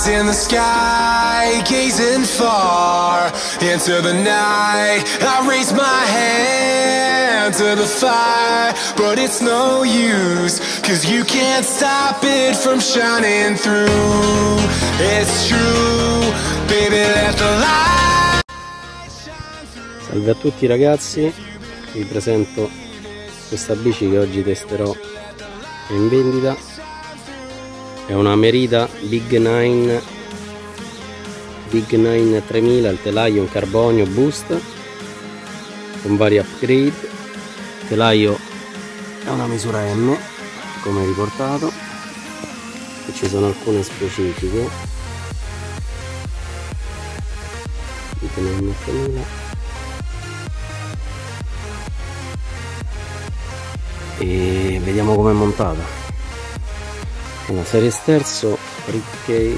eyes in the sky, gazing far into the night. I raise my hand to the fire, but it's no use, cause you can't stop it from shining through. It's true, baby, let the light shine through. Salve a tutti ragazzi, vi presento questa bici che oggi testerò in vendita. È una Merida Big 9 Big 9 3000, il telaio in carbonio boost con vari upgrade. Il telaio è una misura M come riportato. Qui ci sono alcune specifiche. Big 9 3000 e vediamo com'è montata una serie sterzo Rickey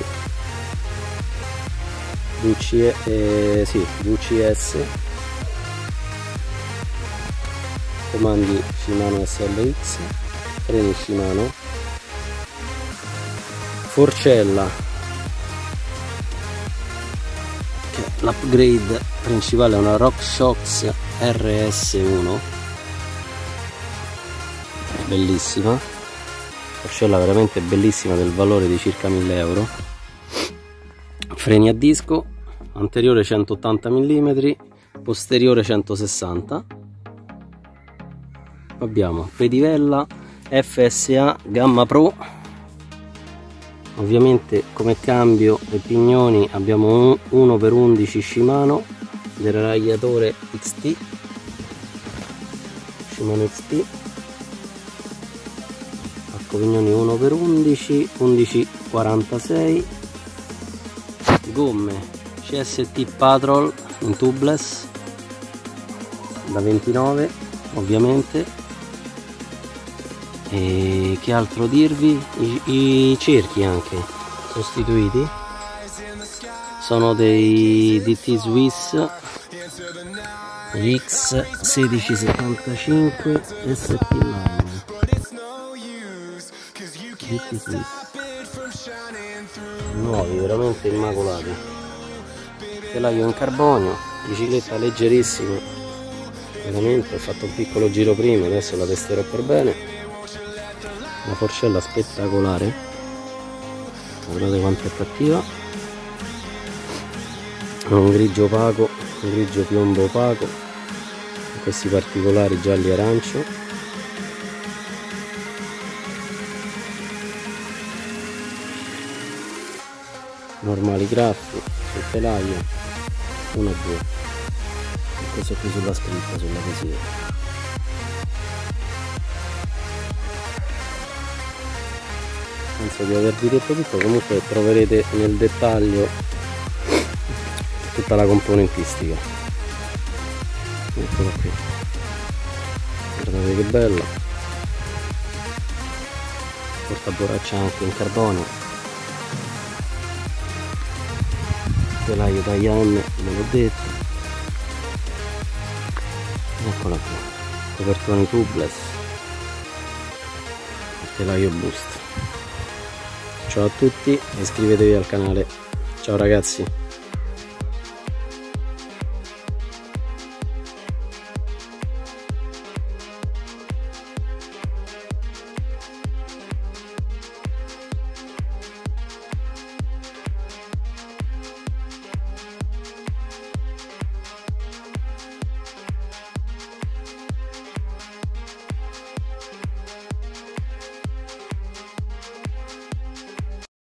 VC, eh, sì, VCS comandi Shimano SLX freni Shimano. Forcella che l'upgrade principale è una RockShox RS1 bellissima forcella veramente bellissima del valore di circa 1000 euro. Freni a disco anteriore 180 mm posteriore 160 abbiamo pedivella FSA Gamma Pro. Ovviamente come cambio e pignoni abbiamo 1x11 Shimano deragliatore XT Shimano XT Covignoni 1x11 11,46 gomme CST Patrol in tubeless. Da 29 ovviamente. E che altro dirvi? I, i cerchi anche sostituiti. Sono dei DT Swiss X1675 SP Line qui. Nuovi veramente immacolati telaio in carbonio bicicletta leggerissima. Veramente ho fatto un piccolo giro prima adesso la testerò per bene. Una forcella spettacolare. Guardate quanto è cattiva. Un grigio opaco un grigio piombo opaco. Questi particolari gialli arancio normali graffi sul telaio 1 e 2 e questo qui sulla scritta sulla tesiera penso di avervi detto tutto comunque troverete nel dettaglio tutta la componentistica. Eccola qui. Guardate che bella porta borraccia anche in carbonio telaio Dayan ve l'ho detto. Eccola qui copertoni tubeless. Telaio boost. Ciao a tutti iscrivetevi al canale. Ciao ragazzi